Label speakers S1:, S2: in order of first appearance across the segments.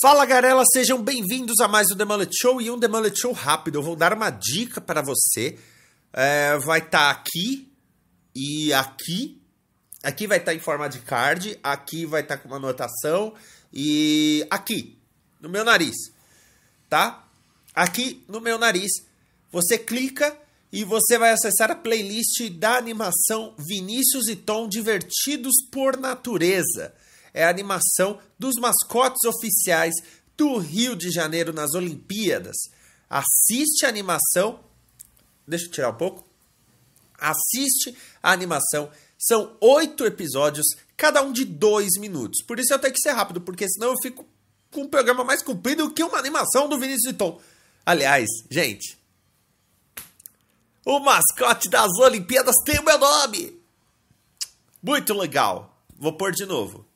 S1: Fala garela, sejam bem-vindos a mais um The Mullet Show e um The Mullet Show rápido. Eu vou dar uma dica para você. É, vai estar aqui e aqui. Aqui vai estar em forma de card, aqui vai estar com uma anotação e aqui no meu nariz, tá? Aqui no meu nariz, você clica e você vai acessar a playlist da animação Vinícius e Tom Divertidos por Natureza. É a animação dos mascotes oficiais do Rio de Janeiro nas Olimpíadas. Assiste a animação. Deixa eu tirar um pouco. Assiste a animação. São oito episódios, cada um de dois minutos. Por isso eu tenho que ser rápido, porque senão eu fico com um programa mais comprido que uma animação do Vinícius e Tom. Aliás, gente, o mascote das Olimpíadas tem o meu nome. Muito legal. Vou pôr de novo.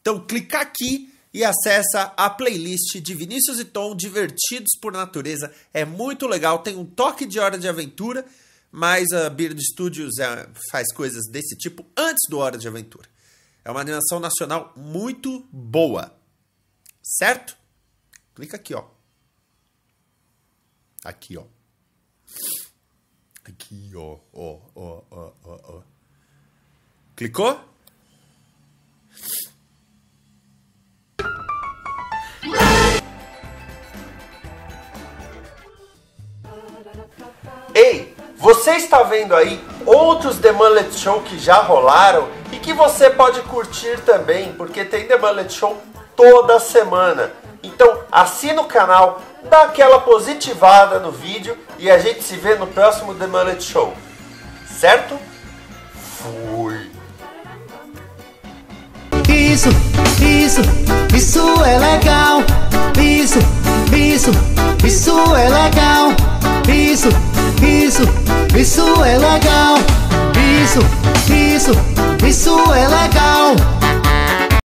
S1: Então clica aqui e acessa a playlist de Vinícius e Tom Divertidos por Natureza. É muito legal, tem um toque de hora de aventura, mas a Beard Studios é, faz coisas desse tipo antes do Hora de Aventura. É uma animação nacional muito boa. Certo? Clica aqui, ó. Aqui, ó. Aqui, ó, ó, ó, ó, ó. Clicou? Ei, você está vendo aí outros The Mullet Show que já rolaram e que você pode curtir também, porque tem The Mullet Show toda semana. Então assina o canal, dá aquela positivada no vídeo e a gente se vê no próximo The Mullet Show. Certo? Fui!
S2: Isso, isso, isso é legal. Isso, isso, isso é legal. Isso, isso, isso é legal.